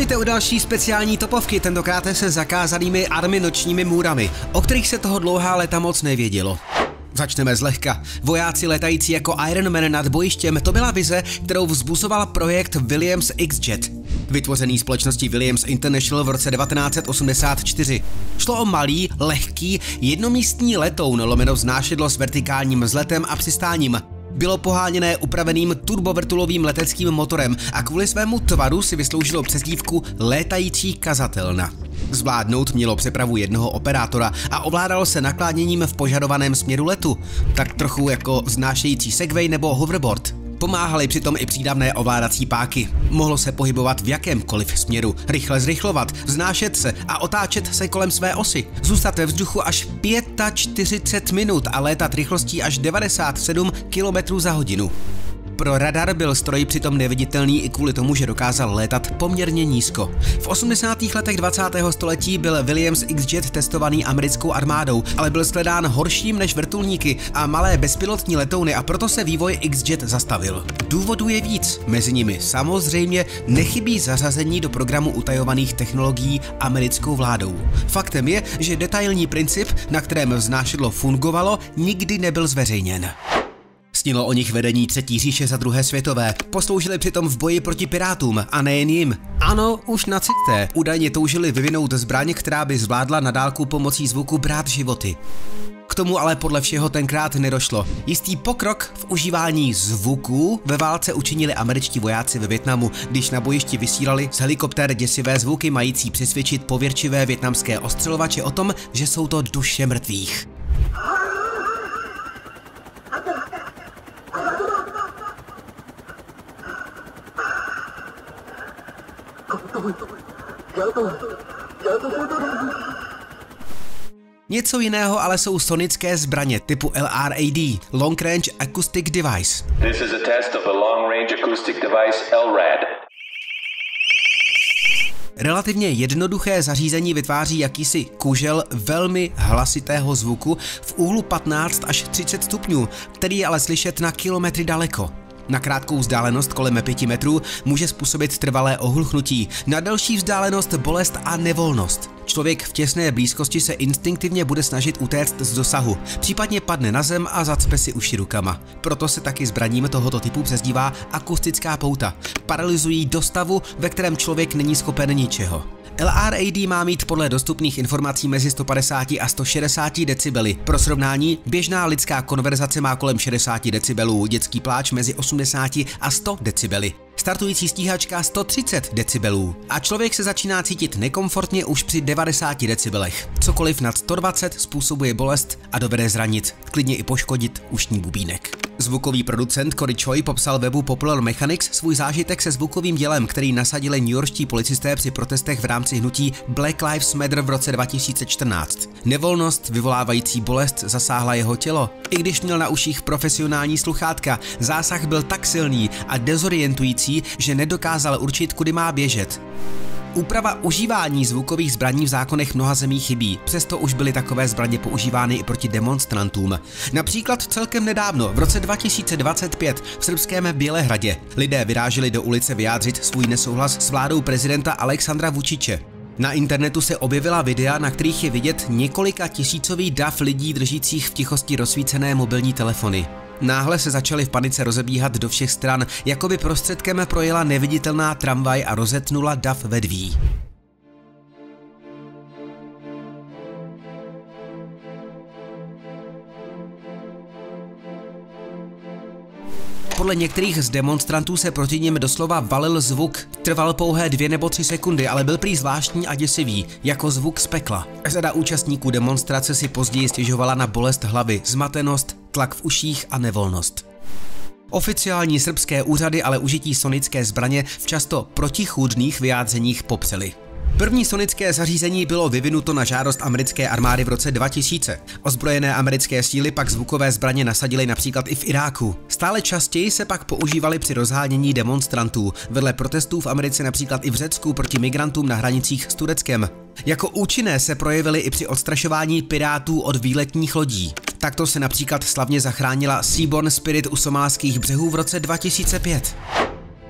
Ahojte u další speciální topovky, tentokrát se zakázanými army nočními můrami, o kterých se toho dlouhá léta moc nevědělo. Začneme zlehka. Vojáci letající jako Iron Man nad bojištěm, to byla vize, kterou vzbuzoval projekt Williams X-Jet, vytvořený společností Williams International v roce 1984. Šlo o malý, lehký, jednomístní letoun lomeno vznášedlo s vertikálním vzletem a přistáním. Bylo poháněné upraveným turbovrtulovým leteckým motorem a kvůli svému tvaru si vysloužilo přezdívku létající kazatelna. Zvládnout mělo přepravu jednoho operátora a ovládalo se nakláněním v požadovaném směru letu, tak trochu jako vznášející segway nebo hoverboard. Pomáhaly přitom i přídavné ovládací páky. Mohlo se pohybovat v jakémkoliv směru, rychle zrychlovat, vznášet se a otáčet se kolem své osy, zůstat ve vzduchu až 45 minut a létat rychlostí až 97 km za hodinu. Pro radar byl stroj přitom neviditelný i kvůli tomu, že dokázal létat poměrně nízko. V 80. letech 20. století byl Williams X-Jet testovaný americkou armádou, ale byl shledán horším než vrtulníky a malé bezpilotní letouny a proto se vývoj X-Jet zastavil. Důvodů je víc, mezi nimi samozřejmě nechybí zařazení do programu utajovaných technologií americkou vládou. Faktem je, že detailní princip, na kterém vznášedlo fungovalo, nikdy nebyl zveřejněn. Snilo o nich vedení třetí říše za druhé světové. Posloužili přitom v boji proti pirátům a nejen jim. Ano, už nacisté údajně toužili vyvinout zbraň, která by zvládla na dálku pomocí zvuku brát životy. K tomu ale podle všeho tenkrát nedošlo. Jistý pokrok v užívání zvuků ve válce učinili američtí vojáci ve Větnamu, když na bojišti vysílali z helikoptér děsivé zvuky mající přesvědčit pověrčivé větnamské ostřelovače o tom, že jsou to duše mrtvých. Něco jiného ale jsou sonické zbraně typu LRAD, Long Range Acoustic Device. This is a test of a long range acoustic device LRAD. Relativně jednoduché zařízení vytváří jakýsi kužel velmi hlasitého zvuku v úhlu 15 až 30 stupňů, který je ale slyšet na kilometry daleko. Na krátkou vzdálenost kolem 5 metrů může způsobit trvalé ohluchnutí, na delší vzdálenost bolest a nevolnost. Člověk v těsné blízkosti se instinktivně bude snažit utéct z dosahu, případně padne na zem a zacpe si uši rukama. Proto se taky zbraním tohoto typu přezdívá akustická pouta. Paralyzují dostavu, ve kterém člověk není schopen ničeho. LRAD má mít podle dostupných informací mezi 150 a 160 decibely. Pro srovnání, běžná lidská konverzace má kolem 60 decibelů, dětský pláč mezi 80 a 100 decibely startující stíhačka 130 decibelů a člověk se začíná cítit nekomfortně už při 90 decibelech. Cokoliv nad 120 způsobuje bolest a dovede zranit, klidně i poškodit ušní bubínek. Zvukový producent Cory Choi popsal webu Popular Mechanics svůj zážitek se zvukovým dělem, který nasadili newyorští policisté při protestech v rámci hnutí Black Lives Matter v roce 2014. Nevolnost vyvolávající bolest zasáhla jeho tělo. I když měl na uších profesionální sluchátka, zásah byl tak silný a dezorientující, že nedokázal určit, kudy má běžet. Úprava užívání zvukových zbraní v zákonech mnoha zemí chybí, přesto už byly takové zbraně používány i proti demonstrantům. Například celkem nedávno, v roce 2025 v srbském Bělehradě, lidé vyráželi do ulice vyjádřit svůj nesouhlas s vládou prezidenta Alexandra Vučiče. Na internetu se objevila videa, na kterých je vidět několika tisícový dav lidí držících v tichosti rozsvícené mobilní telefony. Náhle se začaly v panice rozebíhat do všech stran, jako by prostředkem projela neviditelná tramvaj a rozetnula dav vedví. podle některých z demonstrantů se proti něm doslova valil zvuk. Trval pouhé dvě nebo tři sekundy, ale byl prý zvláštní a děsivý, jako zvuk z pekla. Řada účastníků demonstrace si později stěžovala na bolest hlavy, zmatenost, tlak v uších a nevolnost. Oficiální srbské úřady ale užití sonické zbraně v často protichůdných vyjádřeních popřeli. První sonické zařízení bylo vyvinuto na žádost americké armády v roce 2000. Ozbrojené americké síly pak zvukové zbraně nasadily například i v Iráku. Stále častěji se pak používaly při rozhánění demonstrantů, vedle protestů v Americe například i v Řecku proti migrantům na hranicích s Tureckem. Jako účinné se projevily i při odstrašování pirátů od výletních lodí. Takto se například slavně zachránila Seaborn Spirit u somálských břehů v roce 2005.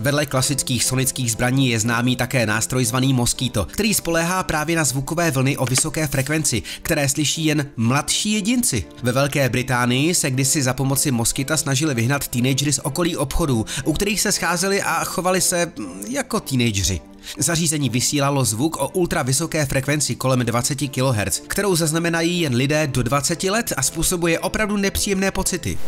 Vedle klasických sonických zbraní je známý také nástroj zvaný Mosquito, který spoléhá právě na zvukové vlny o vysoké frekvenci, které slyší jen mladší jedinci. Ve Velké Británii se kdysi za pomoci Mosquita snažili vyhnat teenagery z okolí obchodů, u kterých se scházeli a chovali se mm, jako teenageři. Zařízení vysílalo zvuk o ultravysoké frekvenci kolem 20 kHz, kterou zaznamenají jen lidé do 20 let a způsobuje opravdu nepříjemné pocity.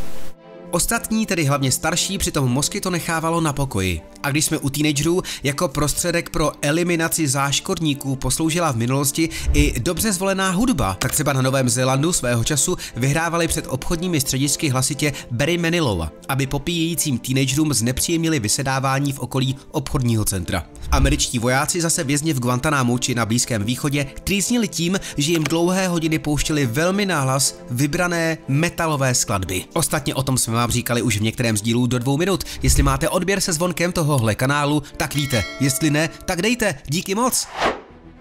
Ostatní, tedy hlavně starší, přitom mozky to nechávalo na pokoji. A když jsme u teenagerů, jako prostředek pro eliminaci záškodníků posloužila v minulosti i dobře zvolená hudba, tak třeba na Novém Zélandu svého času vyhrávali před obchodními středisky hlasitě Barry Manilow, aby popíjejícím teenagerům znepříjemnili vysedávání v okolí obchodního centra. Američtí vojáci zase vězni v Guantanámu či na Blízkém východě trýznili tím, že jim dlouhé hodiny pouštěli velmi náhlas vybrané metalové skladby. Ostatně o tom jsme vám říkali už v některém z dílů do dvou minut. Jestli máte odběr se zvonkem tohohle kanálu, tak víte. Jestli ne, tak dejte. Díky moc.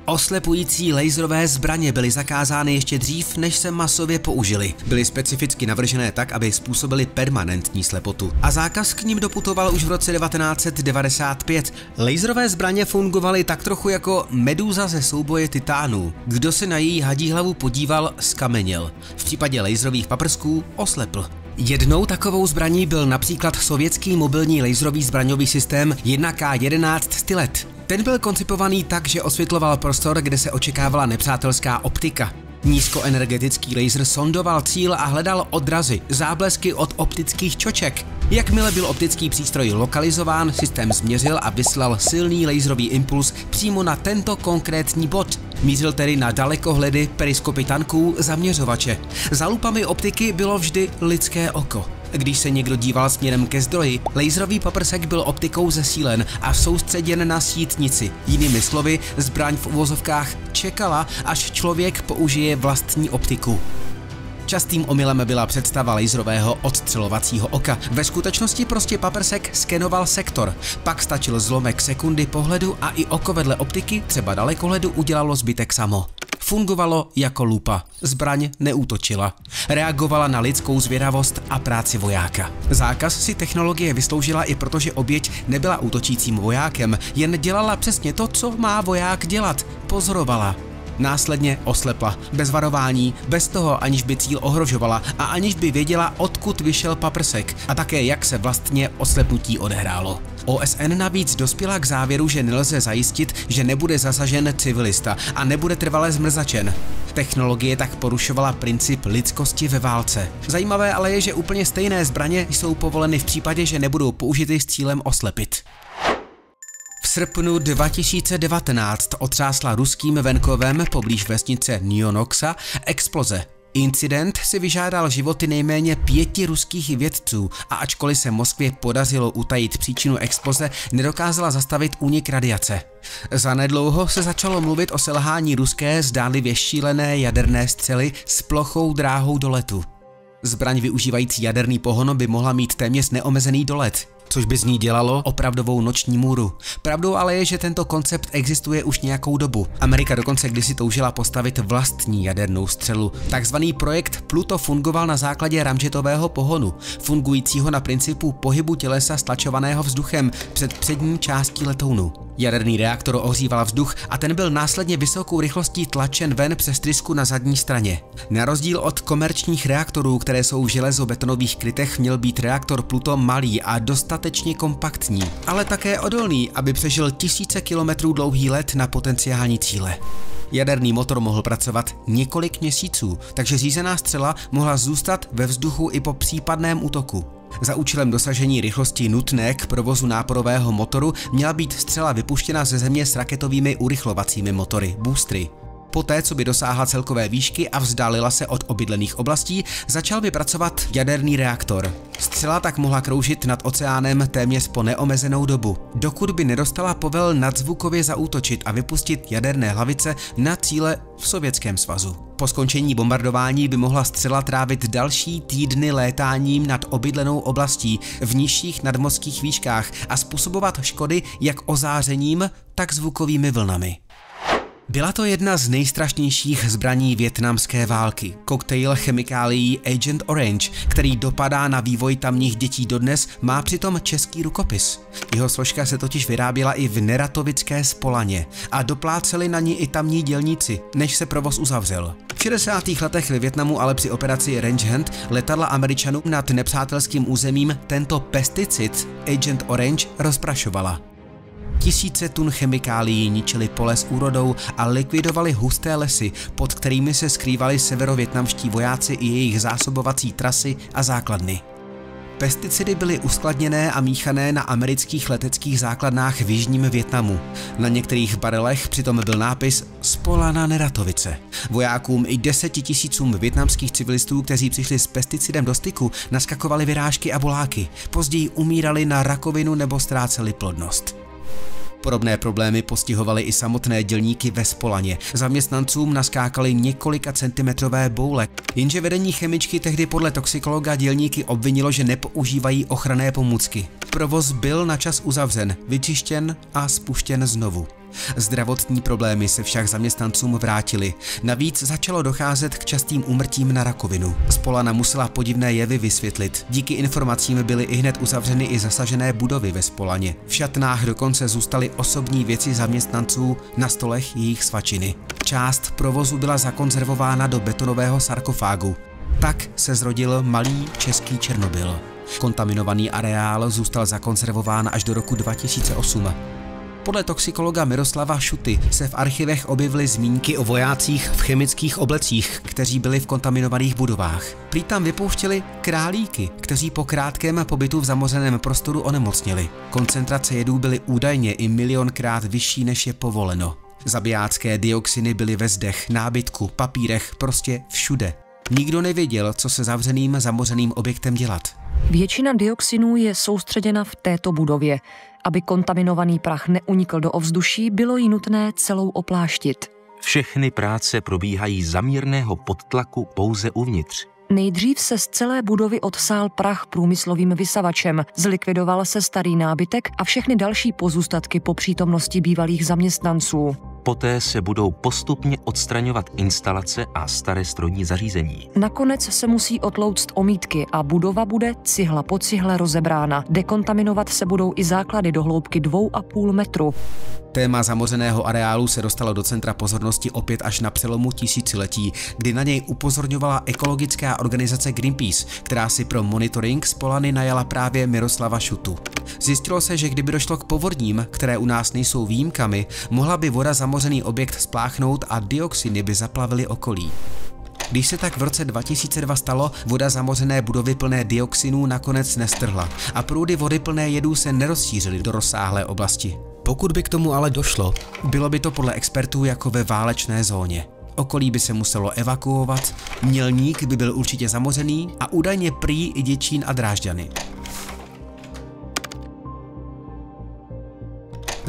Oslepující laserové zbraně byly zakázány ještě dřív, než se masově použily. Byly specificky navržené tak, aby způsobily permanentní slepotu. A zákaz k ním doputoval už v roce 1995. Laserové zbraně fungovaly tak trochu jako medúza ze souboje titánů. Kdo se na její hadí hlavu podíval, skameněl. V případě laserových paprsků oslepl. Jednou takovou zbraní byl například sovětský mobilní laserový zbraňový systém 1K11 Stylet. Ten byl koncipovaný tak, že osvětloval prostor, kde se očekávala nepřátelská optika. Nízkoenergetický laser sondoval cíl a hledal odrazy, záblesky od optických čoček. Jakmile byl optický přístroj lokalizován, systém změřil a vyslal silný laserový impuls přímo na tento konkrétní bod. Mířil tedy na dalekohledy, periskopy tanků, zaměřovače. Za lupami optiky bylo vždy lidské oko. Když se někdo díval směrem ke zdroji, laserový paprsek byl optikou zesílen a soustředěn na sítnici. Jinými slovy, zbraň v uvozovkách čekala, až člověk použije vlastní optiku. Častým omylem byla představa laserového odstřelovacího oka. Ve skutečnosti prostě paprsek skenoval sektor, pak stačil zlomek sekundy pohledu a i oko vedle optiky, třeba dalekohledu, udělalo zbytek samo. Fungovalo jako lupa. Zbraň neútočila. Reagovala na lidskou zvědavost a práci vojáka. Zákaz si technologie vysloužila i protože oběť nebyla útočícím vojákem, jen dělala přesně to, co má voják dělat. Pozorovala. Následně oslepla, bez varování, bez toho, aniž by cíl ohrožovala a aniž by věděla, odkud vyšel paprsek a také jak se vlastně oslepnutí odehrálo. OSN navíc dospěla k závěru, že nelze zajistit, že nebude zasažen civilista a nebude trvale zmrzačen. Technologie tak porušovala princip lidskosti ve válce. Zajímavé ale je, že úplně stejné zbraně jsou povoleny v případě, že nebudou použity s cílem oslepit. Srpnu 2019 otřásla ruským venkovem poblíž vesnice Nionoxa exploze. Incident si vyžádal životy nejméně pěti ruských vědců a ačkoliv se Moskvě podařilo utajit příčinu exploze, nedokázala zastavit únik radiace. Zanedlouho se začalo mluvit o selhání ruské zdánlivě šílené jaderné střely s plochou dráhou do letu. Zbraň využívající jaderný pohon by mohla mít téměř neomezený dolet což by z ní dělalo opravdovou noční můru. Pravdou ale je, že tento koncept existuje už nějakou dobu. Amerika dokonce kdysi toužila postavit vlastní jadernou střelu. Takzvaný projekt Pluto fungoval na základě ramžetového pohonu, fungujícího na principu pohybu tělesa stlačovaného vzduchem před přední částí letounu. Jaderný reaktor ohříval vzduch a ten byl následně vysokou rychlostí tlačen ven přes trysku na zadní straně. Na rozdíl od komerčních reaktorů, které jsou v železobetonových krytech, měl být reaktor Pluto malý a dostatečně kompaktní, ale také odolný, aby přežil tisíce kilometrů dlouhý let na potenciální cíle. Jaderný motor mohl pracovat několik měsíců, takže řízená střela mohla zůstat ve vzduchu i po případném útoku. Za účelem dosažení rychlosti nutné k provozu náporového motoru měla být střela vypuštěna ze země s raketovými urychlovacími motory, boostry. Poté, co by dosáhla celkové výšky a vzdálila se od obydlených oblastí, začal by pracovat jaderný reaktor. Střela tak mohla kroužit nad oceánem téměř po neomezenou dobu, dokud by nedostala povel nadzvukově zaútočit a vypustit jaderné hlavice na cíle v Sovětském svazu. Po skončení bombardování by mohla střela trávit další týdny létáním nad obydlenou oblastí v nižších nadmořských výškách a způsobovat škody jak ozářením, tak zvukovými vlnami. Byla to jedna z nejstrašnějších zbraní větnamské války. Koktejl chemikálií Agent Orange, který dopadá na vývoj tamních dětí dodnes, má přitom český rukopis. Jeho složka se totiž vyráběla i v Neratovické spolaně a dopláceli na ní i tamní dělníci, než se provoz uzavřel. V 60. letech ve Větnamu ale při operaci Range Hand letadla Američanů nad nepřátelským územím tento pesticid Agent Orange rozprašovala. Tisíce tun chemikálií ničili pole s úrodou a likvidovali husté lesy, pod kterými se skrývali severovětnamští vojáci i jejich zásobovací trasy a základny. Pesticidy byly uskladněné a míchané na amerických leteckých základnách v jižním Větnamu. Na některých barelech přitom byl nápis Spola na Neratovice. Vojákům i deseti tisícům větnamských civilistů, kteří přišli s pesticidem do styku, naskakovali vyrážky a boláky. Později umírali na rakovinu nebo ztráceli plodnost. Podobné problémy postihovaly i samotné dělníky ve Spolaně. Zaměstnancům naskákali několika centimetrové boule, jenže vedení chemičky tehdy podle toxikologa dělníky obvinilo, že nepoužívají ochranné pomůcky. Provoz byl na čas uzavřen, vyčištěn a spuštěn znovu. Zdravotní problémy se však zaměstnancům vrátily. Navíc začalo docházet k častým úmrtím na rakovinu. Spolana musela podivné jevy vysvětlit. Díky informacím byly i hned uzavřeny i zasažené budovy ve Spolaně. V šatnách dokonce zůstaly osobní věci zaměstnanců na stolech jejich svačiny. Část provozu byla zakonzervována do betonového sarkofágu. Tak se zrodil malý český Černobyl. Kontaminovaný areál zůstal zakonzervován až do roku 2008. Podle toxikologa Miroslava Šuty se v archivech objevily zmínky o vojácích v chemických oblecích, kteří byli v kontaminovaných budovách. Prý tam vypouštěli králíky, kteří po krátkém pobytu v zamořeném prostoru onemocněli. Koncentrace jedů byly údajně i milionkrát vyšší, než je povoleno. Zabijácké dioxiny byly ve zdech, nábytku, papírech, prostě všude. Nikdo nevěděl, co se zavřeným zamořeným objektem dělat. Většina dioxinů je soustředěna v této budově. Aby kontaminovaný prach neunikl do ovzduší, bylo jí nutné celou opláštit. Všechny práce probíhají za mírného podtlaku pouze uvnitř. Nejdřív se z celé budovy odsál prach průmyslovým vysavačem, zlikvidoval se starý nábytek a všechny další pozůstatky po přítomnosti bývalých zaměstnanců. Poté se budou postupně odstraňovat instalace a staré strojní zařízení. Nakonec se musí otlouct omítky a budova bude cihla po cihle rozebrána. Dekontaminovat se budou i základy do hloubky 2,5 metru. Téma zamořeného areálu se dostalo do centra pozornosti opět až na přelomu tisíciletí, kdy na něj upozorňovala ekologická organizace Greenpeace, která si pro monitoring z Polany najala právě Miroslava Šutu. Zjistilo se, že kdyby došlo k povodním, které u nás nejsou výjimkami, mohla by voda zamořený objekt spláchnout a dioxiny by zaplavily okolí. Když se tak v roce 2002 stalo, voda zamořené budovy plné dioxinů nakonec nestrhla a průdy vody plné jedů se nerozšířily do rozsáhlé oblasti. Pokud by k tomu ale došlo, bylo by to podle expertů jako ve válečné zóně. Okolí by se muselo evakuovat, mělník by byl určitě zamořený a údajně prý i Děčín a Drážďany.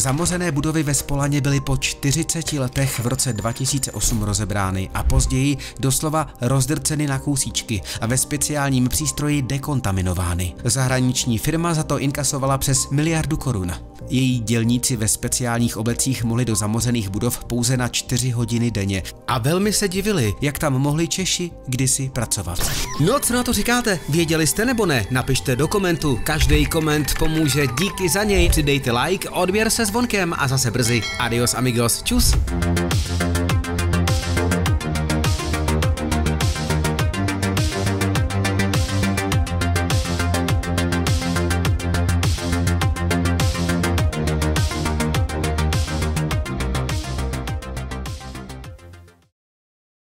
Zamořené budovy ve Spolaně byly po 40 letech v roce 2008 rozebrány a později doslova rozdrceny na kousíčky a ve speciálním přístroji dekontaminovány. Zahraniční firma za to inkasovala přes miliardu korun. Její dělníci ve speciálních oblecích mohli do zamořených budov pouze na 4 hodiny denně a velmi se divili, jak tam mohli Češi kdysi pracovat. No co na to říkáte? Věděli jste nebo ne? Napište do komentu, každý koment pomůže, díky za něj, přidejte like, odběr se zvonkem a zase brzy. Adios amigos, čus!